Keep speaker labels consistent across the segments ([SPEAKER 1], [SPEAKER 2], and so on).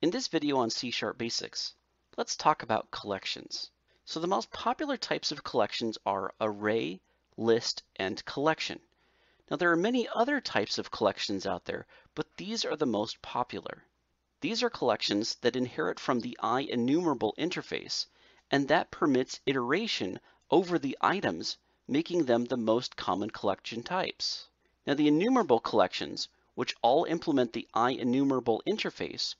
[SPEAKER 1] In this video on C-Sharp Basics, let's talk about collections. So the most popular types of collections are array, list, and collection. Now there are many other types of collections out there, but these are the most popular. These are collections that inherit from the IEnumerable interface, and that permits iteration over the items, making them the most common collection types. Now the enumerable collections, which all implement the IEnumerable interface,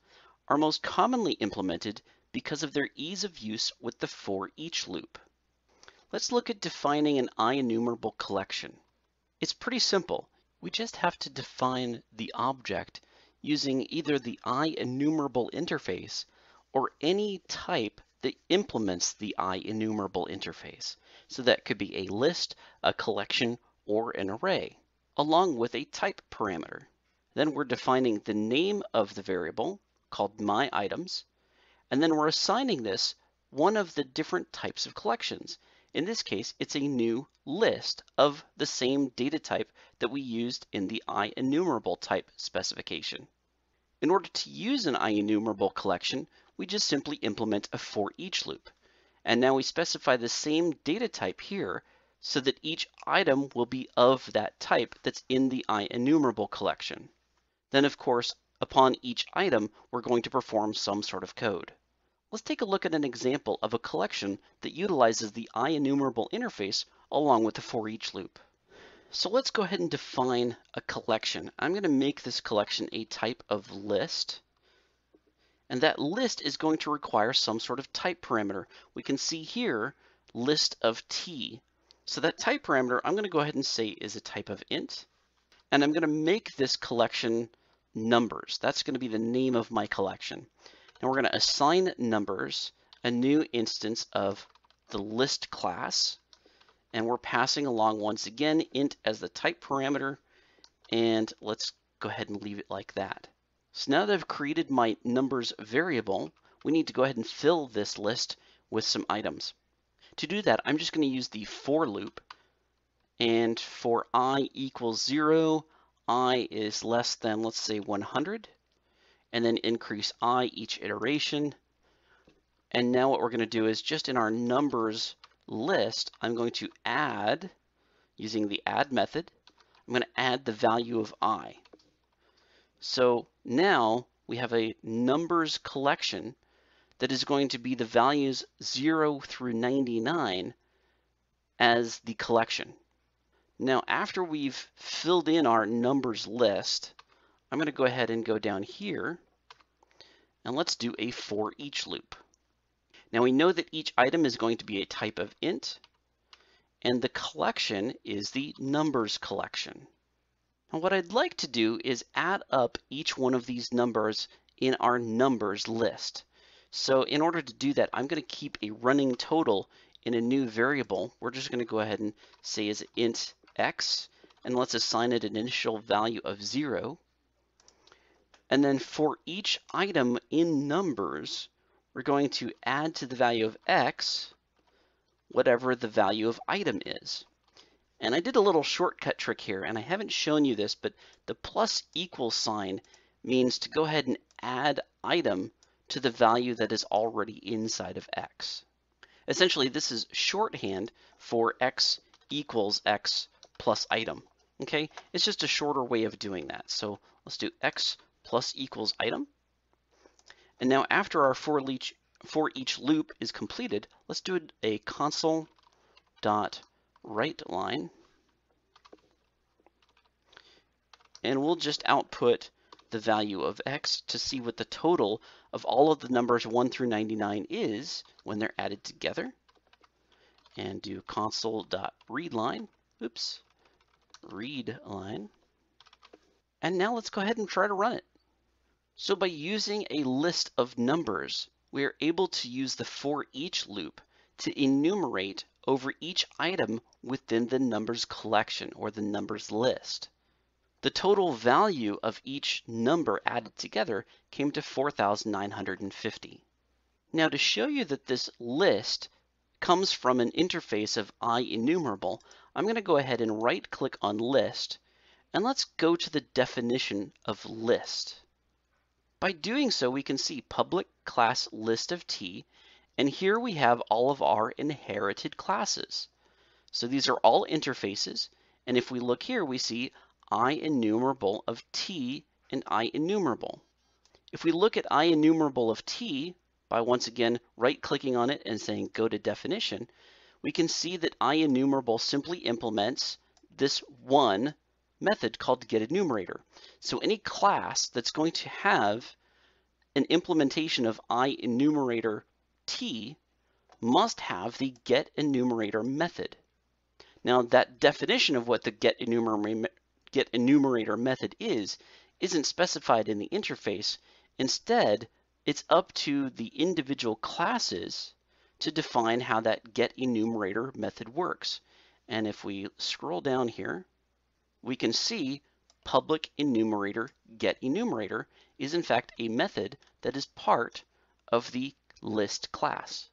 [SPEAKER 1] are most commonly implemented because of their ease of use with the for each loop. Let's look at defining an IEnumerable collection. It's pretty simple. We just have to define the object using either the IEnumerable interface or any type that implements the IEnumerable interface. So that could be a list, a collection, or an array, along with a type parameter. Then we're defining the name of the variable, called my items, and then we're assigning this one of the different types of collections. In this case, it's a new list of the same data type that we used in the IEnumerable type specification. In order to use an IEnumerable collection, we just simply implement a for each loop. And now we specify the same data type here so that each item will be of that type that's in the IEnumerable collection. Then of course, upon each item, we're going to perform some sort of code. Let's take a look at an example of a collection that utilizes the IEnumerable interface along with the for each loop. So let's go ahead and define a collection. I'm going to make this collection a type of list. And that list is going to require some sort of type parameter. We can see here list of t. So that type parameter I'm going to go ahead and say is a type of int. And I'm going to make this collection numbers. That's going to be the name of my collection. And we're going to assign numbers a new instance of the list class. And we're passing along once again int as the type parameter. And let's go ahead and leave it like that. So now that I've created my numbers variable, we need to go ahead and fill this list with some items. To do that, I'm just going to use the for loop. And for i equals 0, i is less than, let's say, 100, and then increase i each iteration. And now what we're going to do is just in our numbers list, I'm going to add, using the add method, I'm going to add the value of i. So now we have a numbers collection that is going to be the values 0 through 99 as the collection. Now, after we've filled in our numbers list, I'm going to go ahead and go down here and let's do a for each loop. Now we know that each item is going to be a type of int and the collection is the numbers collection. Now what I'd like to do is add up each one of these numbers in our numbers list. So in order to do that, I'm going to keep a running total in a new variable. We're just going to go ahead and say is int x, and let's assign it an initial value of 0. And then for each item in numbers, we're going to add to the value of x whatever the value of item is. And I did a little shortcut trick here, and I haven't shown you this, but the plus equal sign means to go ahead and add item to the value that is already inside of x. Essentially, this is shorthand for x equals x plus item. Okay, it's just a shorter way of doing that. So let's do x plus equals item. And now after our for each, for each loop is completed, let's do a console dot write line. And we'll just output the value of x to see what the total of all of the numbers 1 through 99 is when they're added together. And do console.readline. Oops read line. And now let's go ahead and try to run it. So by using a list of numbers, we are able to use the for each loop to enumerate over each item within the numbers collection or the numbers list. The total value of each number added together came to 4,950. Now to show you that this list comes from an interface of IEnumerable, I'm going to go ahead and right click on list and let's go to the definition of list. By doing so, we can see public class list of t, and here we have all of our inherited classes. So these are all interfaces, and if we look here, we see IEnumerable of t and IEnumerable. If we look at IEnumerable of t, by once again right-clicking on it and saying go to definition, we can see that IEnumerable simply implements this one method called getEnumerator. So any class that's going to have an implementation of IEnumerator t must have the getEnumerator method. Now that definition of what the getEnumerator, getEnumerator method is isn't specified in the interface. Instead, it's up to the individual classes to define how that get enumerator method works. And if we scroll down here, we can see public enumerator get enumerator is in fact a method that is part of the list class.